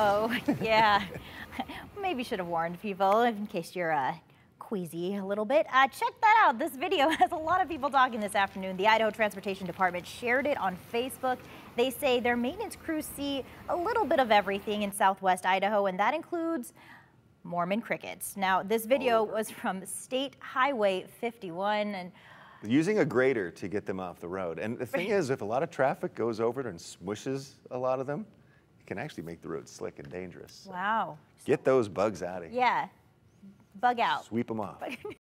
Oh, yeah. Maybe should have warned people in case you're uh, queasy a little bit. Uh, check that out. This video has a lot of people talking this afternoon. The Idaho Transportation Department shared it on Facebook. They say their maintenance crews see a little bit of everything in southwest Idaho, and that includes Mormon crickets. Now, this video was from State Highway 51, and Using a grader to get them off the road. And the thing is, if a lot of traffic goes over it and smushes a lot of them, can actually make the road slick and dangerous. Wow. Get those bugs out of here. Yeah, bug out. Sweep them off.